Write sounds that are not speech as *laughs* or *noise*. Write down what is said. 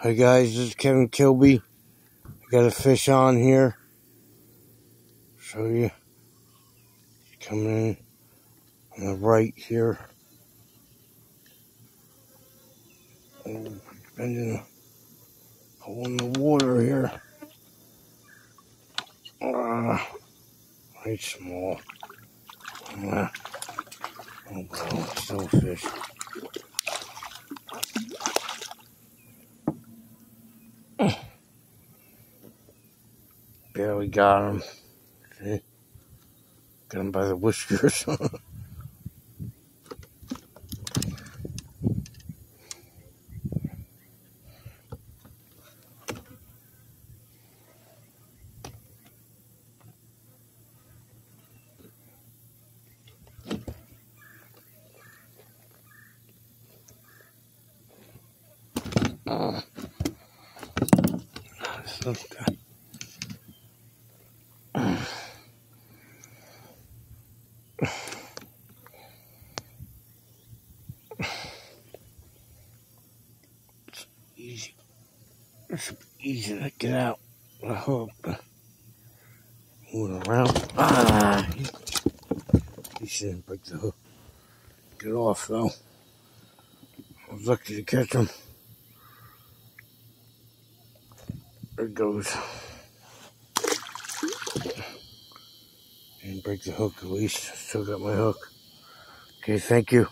Hi guys, this is Kevin Kilby. I got a fish on here. Show you. Coming in on the right here. Oh, bending hole in the water here. Ah, right small. Uh, oh, well, still fish. Barely got him. See? Got him by the whiskers. *laughs* oh. Okay. easy. It's easy to get out. I hope. Move around. Ah! He shouldn't break the hook. Get off though. I was lucky to catch him. There it goes. Didn't break the hook at least. Still got my hook. Okay, thank you.